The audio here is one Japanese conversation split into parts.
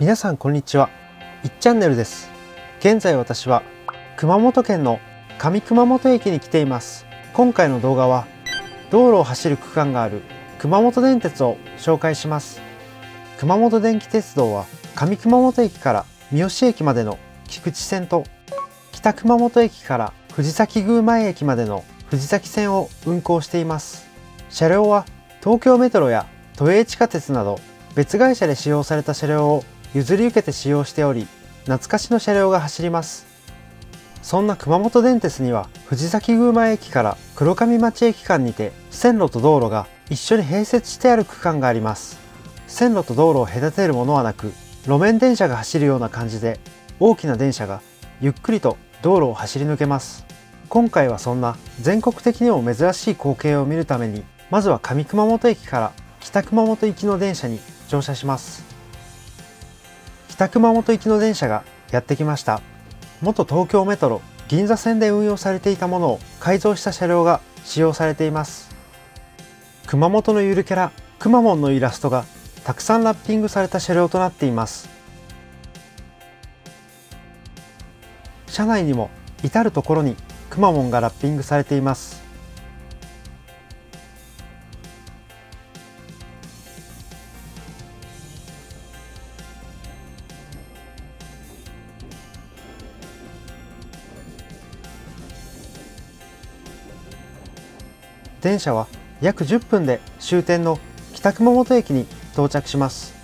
皆さんこんにちは。いっチャンネルです。現在私は熊本県の上熊本駅に来ています。今回の動画は道路を走る区間がある熊本電鉄を紹介します。熊本電気鉄道は上熊本駅から三好駅までの菊池線と北熊本駅から藤崎宮前駅までの藤崎線を運行しています。車両は東京メトロや都営地下鉄など別会社で使用された車両を譲り受けて使用しており懐かしの車両が走ります。そんな熊本電鉄には藤崎宮前駅から黒上町駅間にて線路と道路が一緒に併設してある区間があります。線路と道路を隔てるものはなく路面電車が走るような感じで大きな電車がゆっくりと道路を走り抜けます。今回はそんな全国的にも珍しい光景を見るためにまずは上熊本駅から北熊本行きの電車に乗車します。北熊本行きの電車がやってきました。元東京メトロ銀座線で運用されていたものを改造した車両が使用されています。熊本のゆるキャラくまモンのイラストがたくさんラッピングされた車両となっています。車内にも至る所にくまモンがラッピングされています。電車は約10分で終点の北熊本駅に到着します。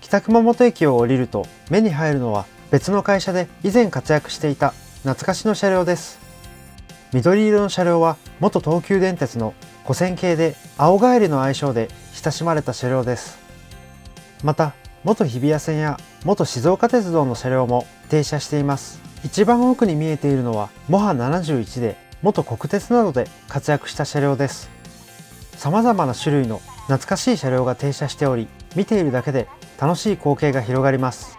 北熊本駅を降りると目に入るのは別の会社で以前活躍していた懐かしの車両です。緑色の車両は元東急電鉄の5000系で青帰りの愛称で親しまれた車両です。また元日比谷線や元静岡鉄道の車両も停車しています。一番奥に見えているのはモハ71で元国鉄などで活躍した車両です。様々な種類の懐かしい車両が停車しており見ているだけで楽しい光景が広がります。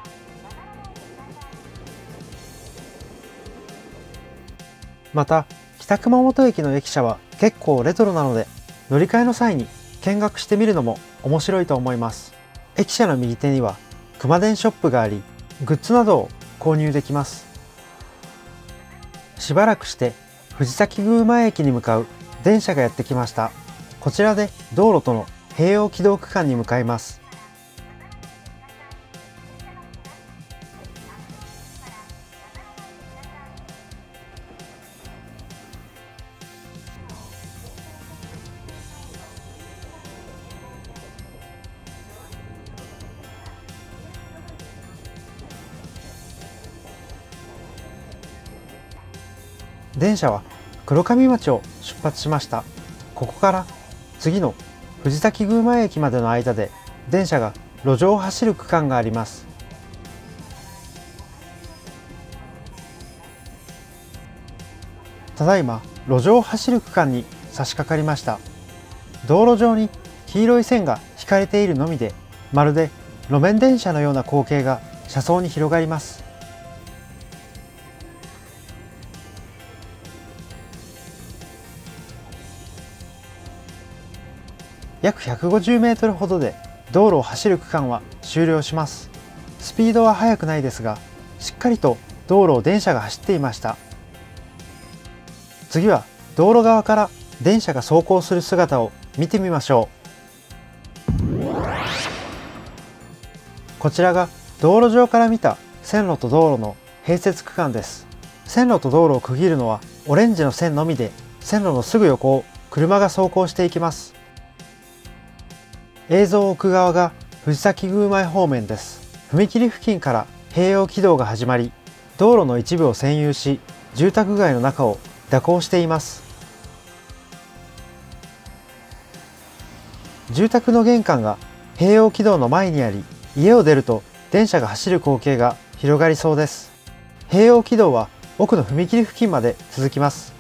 また北熊本駅の駅舎は結構レトロなので乗り換えの際に見学してみるのも面白いと思います。駅舎の右手には熊電ショップがありグッズなどを購入できます。しばらくして藤崎宮前駅に向かう電車がやってきました。こちらで道路との併用軌道区間に向かいます。電車は黒上町を出発しました。ここから次の藤崎宮前駅までの間で電車が路上を走る区間があります。ただいま路上を走る区間に差し掛かりました。道路上に黄色い線が引かれているのみでまるで路面電車のような光景が車窓に広がります。約150メートルほどで道路を走る区間は終了します。スピードは速くないですがしっかりと道路を電車が走っていました。次は道路側から電車が走行する姿を見てみましょう。こちらが道路上から見た線路と道路の併設区間です。線路と道路を区切るのはオレンジの線のみで線路のすぐ横を車が走行していきます。映像奥側が藤崎宮前方面です。踏切付近から併用軌道が始まり道路の一部を占有し住宅街の中を蛇行しています。住宅の玄関が併用軌道の前にあり家を出ると電車が走る光景が広がりそうです。併用軌道は奥の踏切付近まで続きます。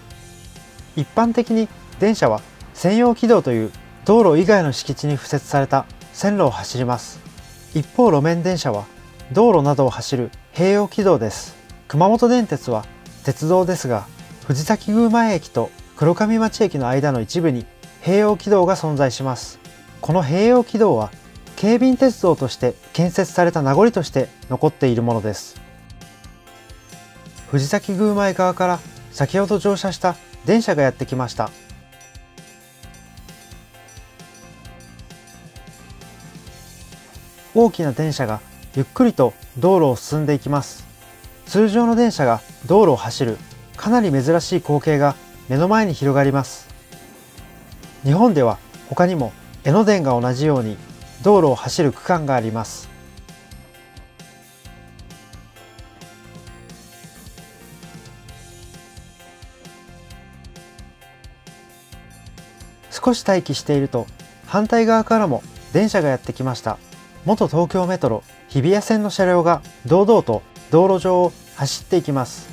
一般的に電車は専用軌道という道路以外の敷地に敷設された線路を走ります。一方路面電車は道路などを走る併用軌道です。熊本電鉄は鉄道ですが藤崎宮前駅と黒上町駅の間の一部に併用軌道が存在します。この併用軌道は京浜鉄道として建設された名残として残っているものです。藤崎宮前側から先ほど乗車した電車がやってきました。大きな電車がゆっくりと道路を進んでいきます。通常の電車が道路を走るかなり珍しい光景が目の前に広がります。日本では他にも江ノ電が同じように道路を走る区間があります。少し待機していると反対側からも電車がやってきました。元東京メトロ日比谷線の車両が堂々と道路上を走っていきます。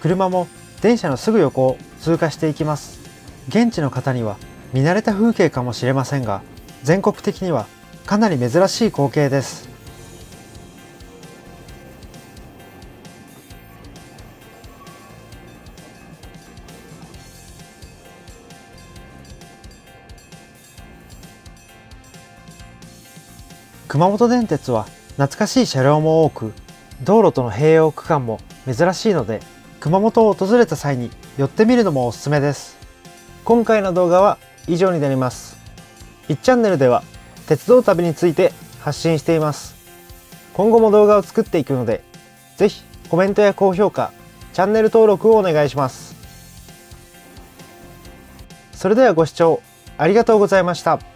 車も電車のすぐ横を通過していきます。現地の方には見慣れた風景かもしれませんが全国的にはかなり珍しい光景です。熊本電鉄は懐かしい車両も多く道路との併用区間も珍しいので熊本を訪れた際に寄ってみるのもおすすめです。今回の動画は以上になります。1チャンネルでは鉄道旅について発信しています。今後も動画を作っていくので是非コメントや高評価チャンネル登録をお願いします。それではご視聴ありがとうございました。